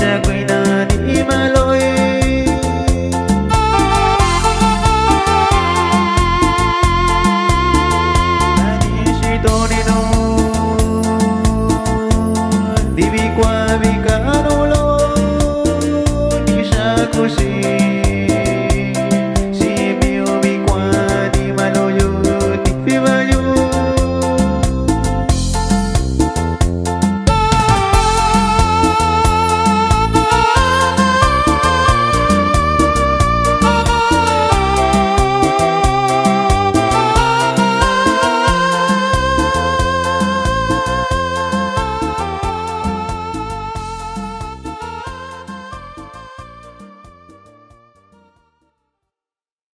se cuidan y